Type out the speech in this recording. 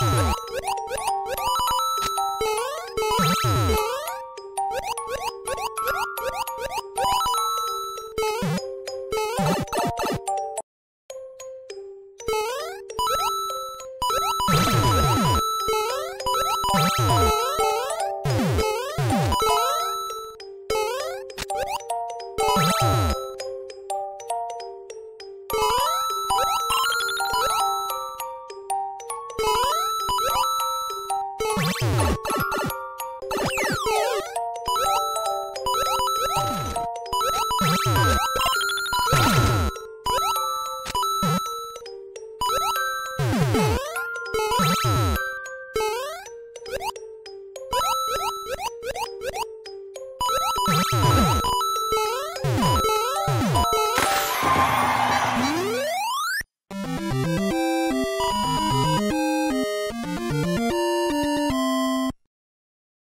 you you